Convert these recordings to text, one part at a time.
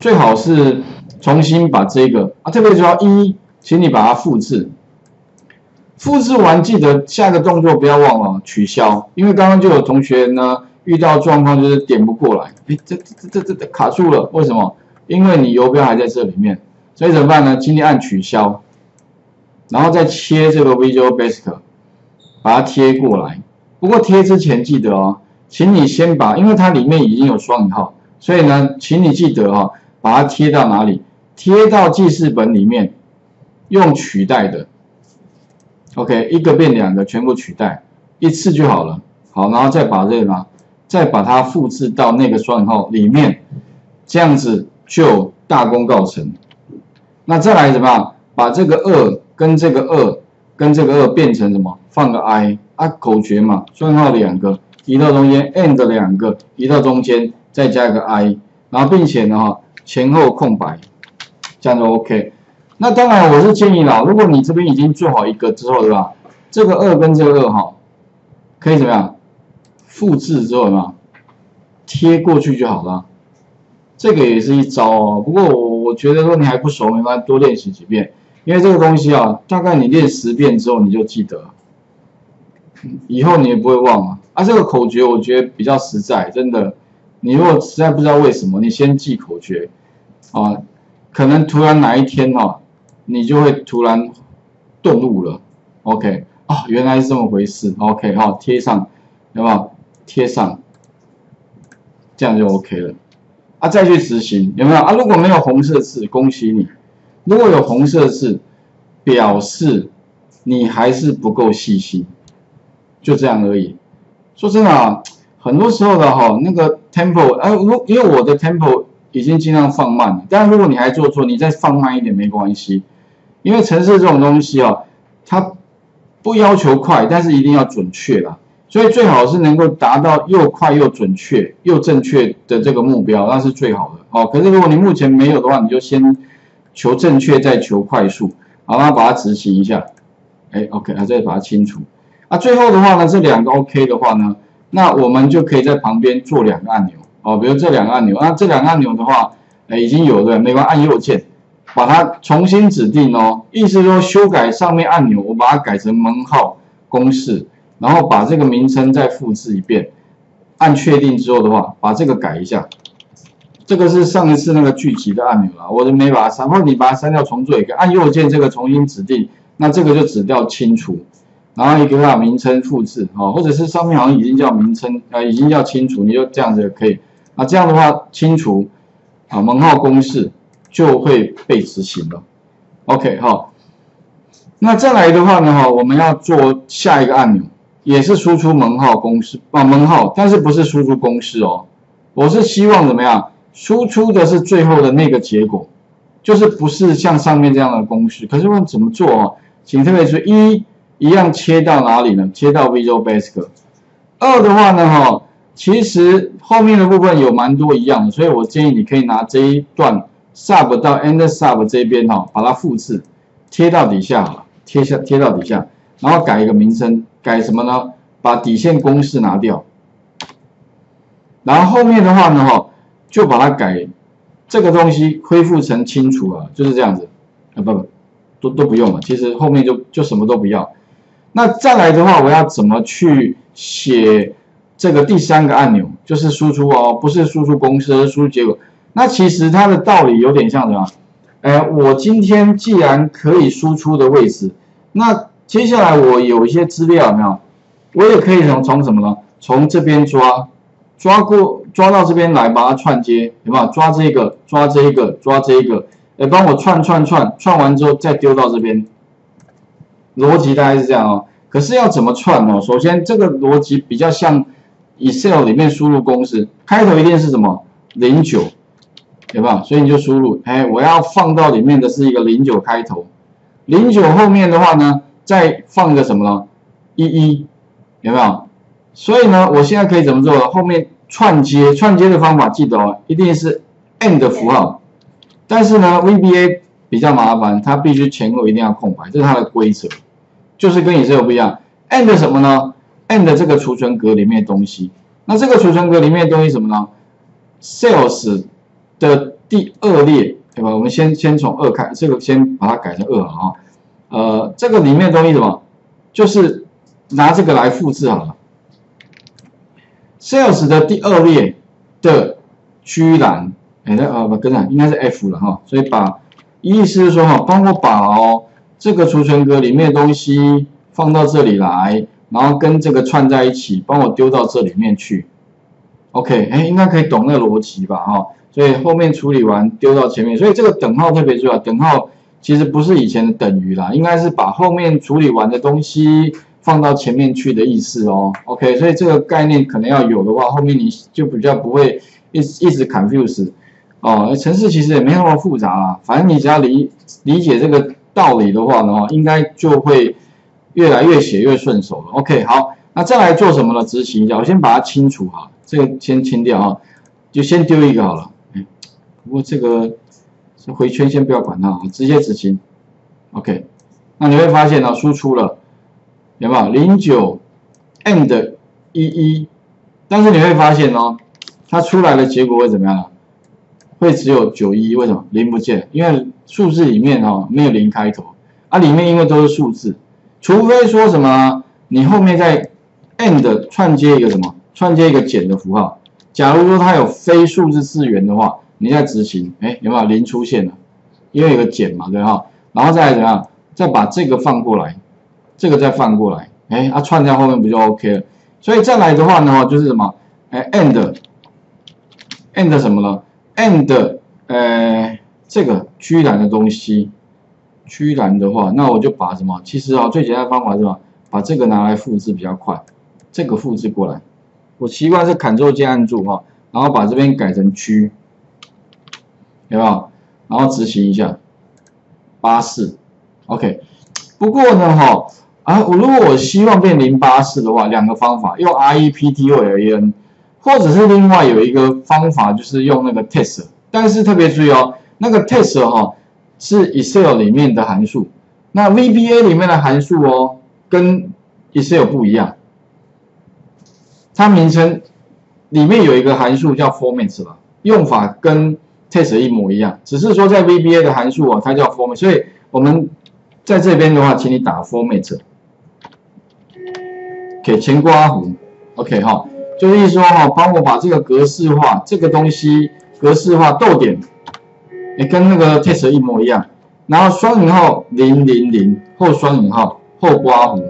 最好是重新把这个啊，特别是要一，请你把它复制。复制完记得下一个动作不要忘了取消，因为刚刚就有同学呢遇到状况就是点不过来，哎，这这这这这卡住了，为什么？因为你游标还在这里面，所以怎么办呢？请你按取消，然后再切这个 Visual Basic，把它贴过来。不过贴之前记得哦，请你先把，因为它里面已经有双引号，所以呢，请你记得哈，把它贴到哪里？贴到记事本里面，用取代的。OK，一个变两个，全部取代一次就好了。好，然后再把这个呢，再把它复制到那个算号里面，这样子就大功告成。那再来怎么样？把这个二跟这个二跟这个二变成什么？放个 i 啊，口诀嘛，算号两个移到中间，and 两个移到中间，再加一个 i，然后并且呢哈前后空白，这样就 OK。那当然，我是建议啦，如果你这边已经做好一个之后，对吧？这个二跟这个二哈，可以怎么样？复制之后嘛，贴过去就好了。这个也是一招哦。不过我我觉得说你还不熟，没关系，多练习几遍。因为这个东西啊，大概你练十遍之后你就记得，以后你也不会忘了。啊，这个口诀我觉得比较实在，真的。你如果实在不知道为什么，你先记口诀啊，可能突然哪一天哦。你就会突然顿悟了，OK，啊，原来是这么回事，OK，好，贴上，有没有？贴上，这样就 OK 了，啊，再去执行，有没有？啊，如果没有红色字，恭喜你；如果有红色字，表示你还是不够细心，就这样而已。说真的啊，很多时候的哈，那个 tempo，啊，如因为我的 tempo 已经尽量放慢了，但如果你还做错，你再放慢一点没关系。因为城市这种东西哦，它不要求快，但是一定要准确啦。所以最好是能够达到又快又准确又正确的这个目标，那是最好的哦。可是如果你目前没有的话，你就先求正确，再求快速，好，那把它执行一下。哎，OK，啊，再把它清除。啊，最后的话呢，这两个 OK 的话呢，那我们就可以在旁边做两个按钮哦，比如这两个按钮那，这两个按钮的话，哎，已经有的，没关系，按右键。把它重新指定哦，意思说修改上面按钮，我把它改成门号公式，然后把这个名称再复制一遍，按确定之后的话，把这个改一下。这个是上一次那个聚集的按钮了，我就没把它删，或者你把它删掉重做一个，按右键这个重新指定，那这个就指掉清除，然后一个把名称复制啊，或者是上面好像已经叫名称啊，已经叫清除，你就这样子也可以。那这样的话清除啊门号公式。就会被执行了，OK 好，那再来的话呢哈，我们要做下一个按钮，也是输出门号公式啊门号，但是不是输出公式哦，我是希望怎么样，输出的是最后的那个结果，就是不是像上面这样的公式，可是问怎么做哦，请特别注意，一一样切到哪里呢？切到 Visual Basic，二的话呢哈，其实后面的部分有蛮多一样的，所以我建议你可以拿这一段。sub 到 end sub 这边哈，把它复制贴到底下，贴下贴到底下，然后改一个名称，改什么呢？把底线公式拿掉，然后后面的话呢哈，就把它改这个东西恢复成清除啊，就是这样子啊，不不，都都不用了，其实后面就就什么都不要。那再来的话，我要怎么去写这个第三个按钮？就是输出哦，不是输出公式，而是输出结果。那其实它的道理有点像什么？哎，我今天既然可以输出的位置，那接下来我有一些资料没有？我也可以从从什么呢？从这边抓，抓过抓到这边来，把它串接，有没有？抓这个，抓这个，抓这个，哎，帮我串串串，串完之后再丢到这边。逻辑大概是这样哦。可是要怎么串呢？首先这个逻辑比较像 Excel 里面输入公式，开头一定是什么？零九。有没有？所以你就输入，哎，我要放到里面的是一个零九开头，零九后面的话呢，再放一个什么呢？一一，有没有？所以呢，我现在可以怎么做？后面串接，串接的方法记得哦，一定是 and 符号。但是呢，VBA 比较麻烦，它必须前后一定要空白，这是它的规则，就是跟你这个不一样。and 什么呢？and 这个储存格里面的东西，那这个储存格里面的东西什么呢？Sales。的第二列，对吧？我们先先从二开，这个先把它改成二啊。呃，这个里面东西什么？就是拿这个来复制好了。Sales 的第二列的居然，哎，那呃不跟上，应该是 F 了哈。所以把意思是说哈，帮我把哦这个储存格里面的东西放到这里来，然后跟这个串在一起，帮我丢到这里面去。OK，哎，应该可以懂那个逻辑吧哈。所以后面处理完丢到前面，所以这个等号特别重要。等号其实不是以前的等于啦，应该是把后面处理完的东西放到前面去的意思哦。OK，所以这个概念可能要有的话，后面你就比较不会一直一直 confuse 哦。程式其实也没那么复杂啦，反正你只要理理解这个道理的话呢，应该就会越来越写越顺手了。OK，好，那再来做什么呢？执行一下，我先把它清除哈，这个先清掉啊，就先丢一个好了。不过这个回圈先不要管它啊，直接执行，OK。那你会发现呢，输出了有没有零九 and 一一？但是你会发现哦，它出来的结果会怎么样呢？会只有九一，为什么零不见？因为数字里面哦没有零开头，啊里面因为都是数字，除非说什么你后面再 end 串接一个什么，串接一个减的符号。假如说它有非数字字元的话。你在执行，哎，有没有零出现了？因为有个减嘛，对哈，然后再怎样，再把这个放过来，这个再放过来，哎，它串在后面不就 OK 了？所以再来的话呢，就是什么？哎，end，end 什么呢 end 呃，这个居然的东西，居然的话，那我就把什么？其实啊，最简单的方法是什么？把这个拿来复制比较快，这个复制过来，我习惯是 Ctrl 键按住哈，然后把这边改成区。有没有？然后执行一下，八四，OK。不过呢，哈啊，我如果我希望变零八四的话，两个方法，用 REPT 或 LEN，或者是另外有一个方法，就是用那个 test。但是特别注意哦，那个 test 哈是 Excel 里面的函数，那 VBA 里面的函数哦，跟 Excel 不一样。它名称里面有一个函数叫 format 了，用法跟 test 一模一样，只是说在 VBA 的函数啊，它叫 format，所以我们在这边的话，请你打 format，给前刮弧，OK 哈，就是说哈，帮我把这个格式化，这个东西格式化逗点，也跟那个 test 一模一样，然后双引号零零零后双引号后刮弧，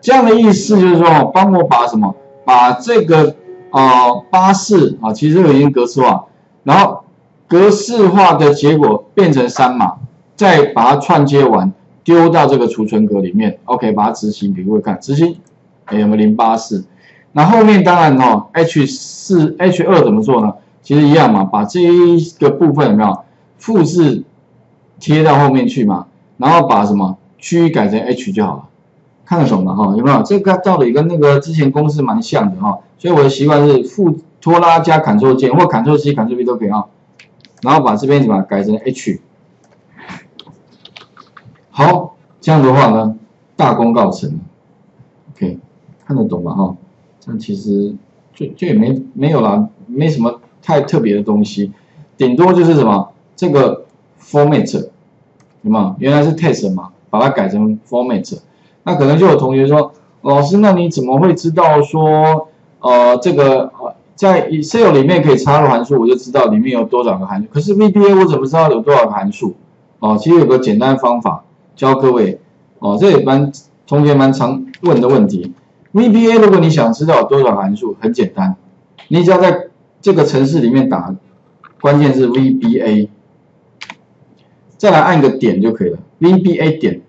这样的意思就是说，帮我把什么，把这个啊八四啊，其实已经格式化。然后格式化的结果变成三码，再把它串接完，丢到这个储存格里面。OK，把它执行给各位看，执行，哎，有没有零八四？那后面当然哈，H 四 H 二怎么做呢？其实一样嘛，把这一个部分有没有复制贴到后面去嘛？然后把什么 G 改成 H 就好了，看得懂吗？哈，有没有？这个道理跟那个之前公式蛮像的哈，所以我的习惯是复。拖拉加 Ctrl 键或 Ctrl C、Ctrl V 都可以啊，然后把这边什么改成 H，好，这样的话呢，大功告成，OK，看得懂吧？哈，这样其实就就也没没有啦，没什么太特别的东西，顶多就是什么这个 Format，什么原来是 Test 嘛，把它改成 Format，那可能就有同学说，老师，那你怎么会知道说，呃，这个。在 Excel 里面可以插入函数，我就知道里面有多少个函数。可是 VBA 我怎么知道有多少个函数？哦，其实有个简单方法教各位。哦，这也蛮同学蛮常问的问题。VBA 如果你想知道有多少函数，很简单，你只要在这个城市里面打关键是 VBA，再来按个点就可以了。VBA 点，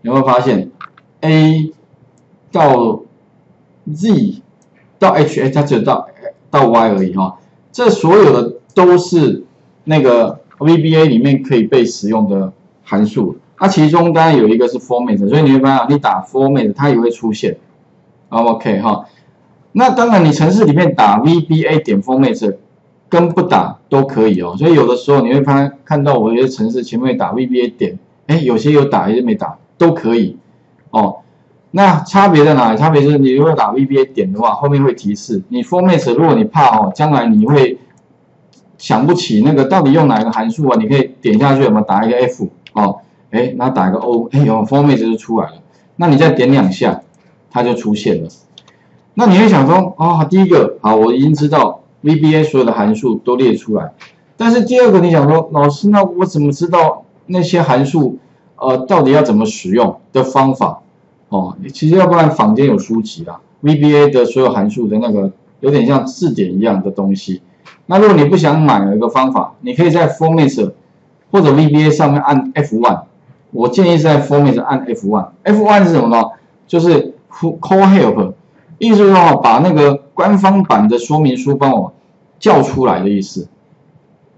有没有发现？A 到 Z？到 H，哎，它只有到到 Y 而已哈，这所有的都是那个 VBA 里面可以被使用的函数，它其中当然有一个是 format，所以你会发现你打 format 它也会出现，OK 哈，那当然你城市里面打 VBA 点 format 跟不打都可以哦，所以有的时候你会看看到我有些城市前面打 VBA 点，哎，有些有打，有些没打，都可以哦。那差别在哪里？差别是你如果打 VBA 点的话，后面会提示你 format。如果你怕哦，将来你会想不起那个到底用哪个函数啊？你可以点下去，有没有打一个 F 哦？哎，然后打一个 O，哎呦，format 就出来了。那你再点两下，它就出现了。那你会想说，啊，第一个好，我已经知道 VBA 所有的函数都列出来。但是第二个，你想说，老师，那我怎么知道那些函数，呃，到底要怎么使用的方法？哦，其实要不然坊间有书籍啦，VBA 的所有函数的那个有点像字典一样的东西。那如果你不想买有一个方法，你可以在 Format 或者 VBA 上面按 F1。我建议在 Format 按 F1。F1 是什么呢？就是 Call Help，意思是说把那个官方版的说明书帮我叫出来的意思。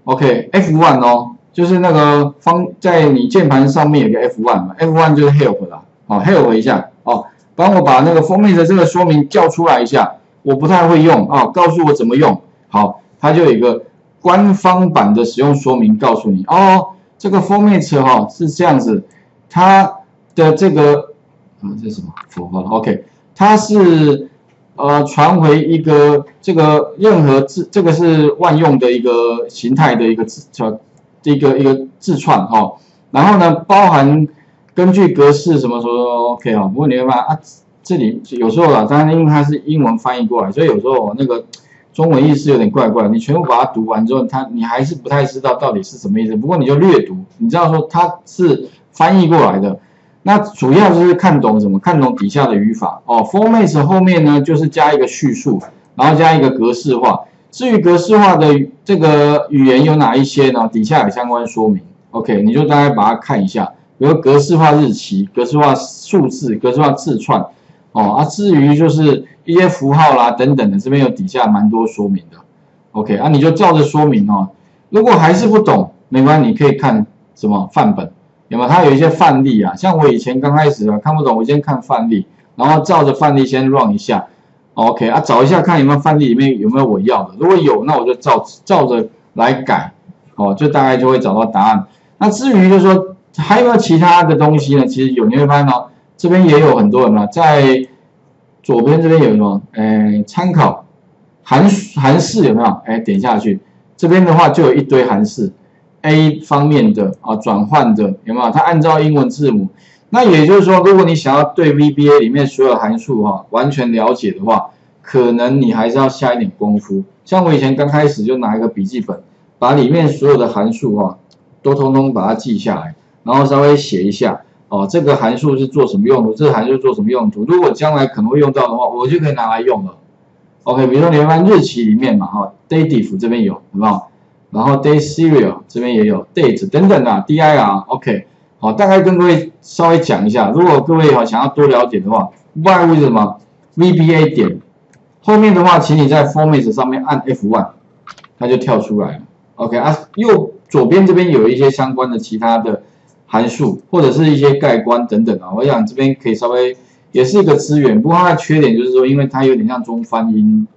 OK，F1 哦，就是那个方在你键盘上面有个 F1 嘛，F1 就是 Help 啦。好，Help 一下哦，帮我把那个封面的这个说明叫出来一下。我不太会用啊，告诉我怎么用。好，它就有一个官方版的使用说明，告诉你哦。这个封面词哈是这样子，它的这个啊这什么符号？OK，它是呃传回一个这个任何字，这个是万用的一个形态的一个字叫一个一个字串哈。然后呢，包含根据格式什么什么 OK 哈。不过你会发现啊，这里有时候啊，当然因为它是英文翻译过来，所以有时候那个。中文意思有点怪怪，你全部把它读完之后，它你还是不太知道到底是什么意思。不过你就略读，你知道说它是翻译过来的。那主要就是看懂什么？看懂底下的语法哦。Format 后面呢就是加一个叙述，然后加一个格式化。至于格式化的这个语言有哪一些呢？底下有相关说明。OK，你就大概把它看一下，比如格式化日期、格式化数字、格式化字串。哦啊，至于就是一些符号啦等等的，这边有底下蛮多说明的。OK 啊，你就照着说明哦。如果还是不懂，没关系，你可以看什么范本，有没有？它有一些范例啊。像我以前刚开始啊看不懂，我先看范例，然后照着范例先 run 一下。OK 啊，找一下看有没有范例里面有没有我要的。如果有，那我就照照着来改，哦，就大概就会找到答案。那至于就是说还有没有其他的东西呢？其实有，你会发现哦。这边也有很多人嘛，在左边这边有什么？哎，参考函函式有没有？哎，点下去，这边的话就有一堆函式，A 方面的啊，转换的有没有？它按照英文字母。那也就是说，如果你想要对 VBA 里面所有函数哈完全了解的话，可能你还是要下一点功夫。像我以前刚开始就拿一个笔记本，把里面所有的函数哈都通通把它记下来，然后稍微写一下。哦，这个函数是做什么用途？这个函数做什么用途？如果将来可能会用到的话，我就可以拿来用了。OK，比如说你看日期里面嘛，哈，dative 这边有，好不好？然后 day serial 这边也有，date 等等的，dir，OK，好，大概跟各位稍微讲一下。如果各位哈想要多了解的话，外为什么 VBA 点后面的话，请你在 format 上面按 F1，它就跳出来了。OK 啊，右左边这边有一些相关的其他的。函数或者是一些概观等等啊，我想这边可以稍微也是一个资源，不过它的缺点就是说，因为它有点像中翻英，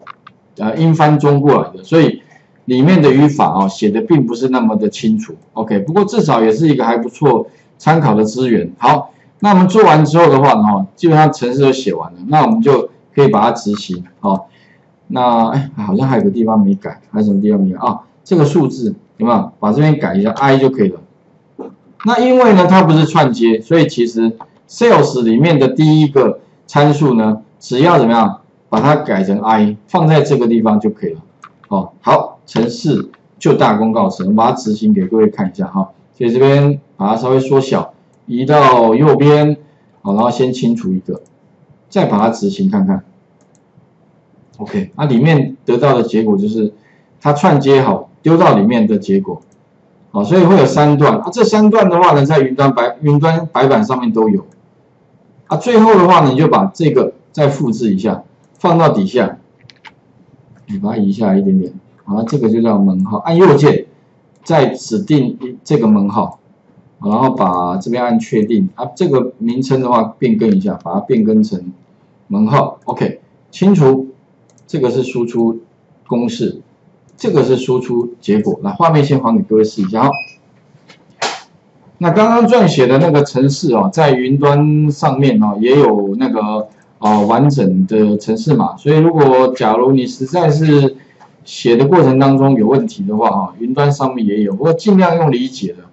呃，英翻中过来的，所以里面的语法啊写的并不是那么的清楚。OK，不过至少也是一个还不错参考的资源。好，那我们做完之后的话呢，基本上程式都写完了，那我们就可以把它执行。好，那哎，好像还有个地方没改，还有什么地方没改啊？这个数字有没有？把这边改一下，i 就可以了。那因为呢，它不是串接，所以其实 sales 里面的第一个参数呢，只要怎么样，把它改成 i，放在这个地方就可以了。哦，好，程式就大功告成，我们把它执行给各位看一下哈。所以这边把它稍微缩小，移到右边，好，然后先清除一个，再把它执行看看。OK，那里面得到的结果就是它串接好，丢到里面的结果。好，所以会有三段啊，这三段的话呢，在云端白云端白板上面都有啊。最后的话呢，你就把这个再复制一下，放到底下，你把它移下来一点点，好，这个就叫门号，按右键再指定这个门号，然后把这边按确定啊，这个名称的话变更一下，把它变更成门号，OK，清除，这个是输出公式。这个是输出结果，那画面先还给各位试一下哈。那刚刚撰写的那个程式哦，在云端上面哦，也有那个哦完整的程式码，所以如果假如你实在是写的过程当中有问题的话啊，云端上面也有，不过尽量用理解的。